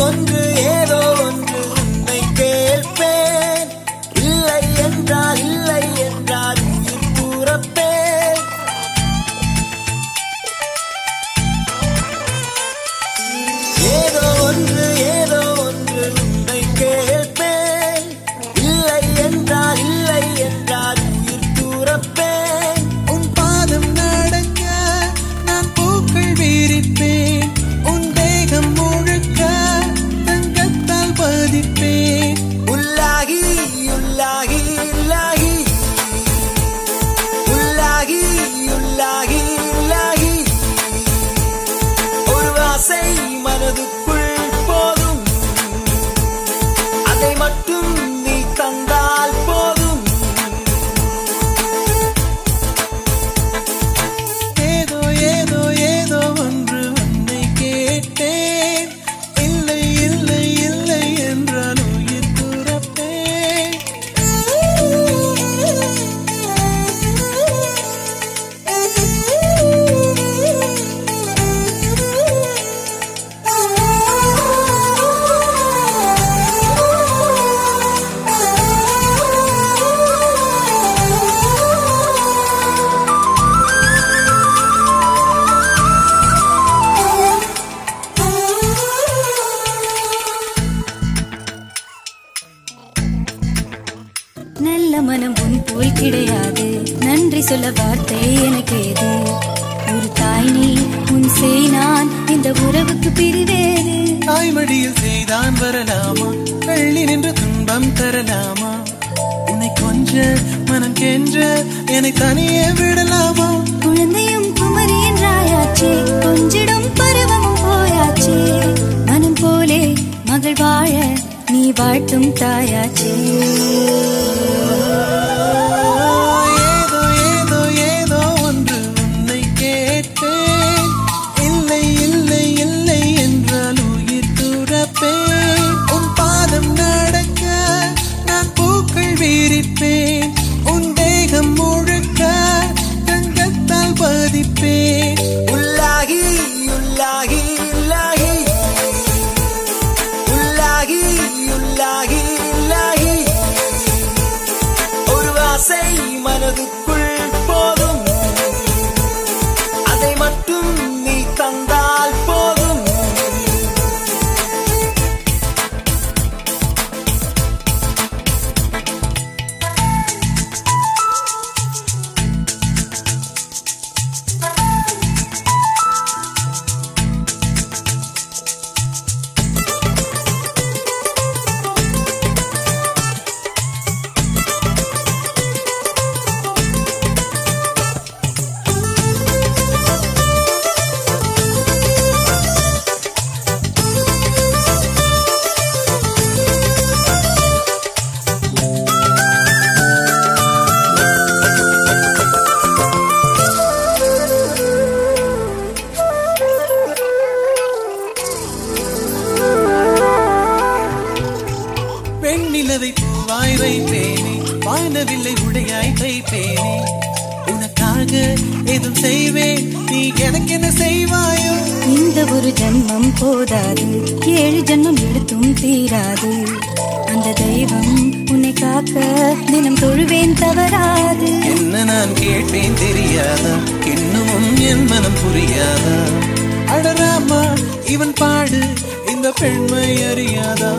con மனம் உன் போல் கிடையாது. நன்றி சொல்ல வார்த்தை எனக்கு ஏது ஒரு தாய் நீ உன் செய் நான். இந்த உறவுக்கு பிரிவேது தாய்மடியில் செய்தான் வரலாமா? தள்ளி நின்று துன்பம் தரலாமா? உன்னை கொஞ்ச மனம் கென்ற என்னை தனியே விடலாமா? குழந்தையும் குமரி என்றாயாச்சே கொஞ்சிடும் பருவமும் போயாச்சே. மனம் போலே மகள் வாழ நீ வாழ்த்தும் தாயாச்சே. உள்ளாகி உள்ளாகி. உள்ளாகி உள்ளாகி உள்ளாகி. ஒரு வாசை வெண்ணிலவை பூவாய் வைப்பேனே வானவில்லை உடையாய் வைப்பேனே உனக்காக எதுவும் செய்வேன் நீ எனக்கு என்ன செய்வாயோ? இந்த ஒரு ஜென்மம் போதாது ஏழு ஜென்மம் எடுத்தும் தீராது. அந்த தெய்வம் உன்னை காக்க தினம் தொழுவேன் தவறாது. என்ன நான் கேட்பேன் தெரியாதா? இன்னமும் என் மனம் புரியாதா? அடராமா இவன் பாடு இந்த பெண்மை அறியாதா?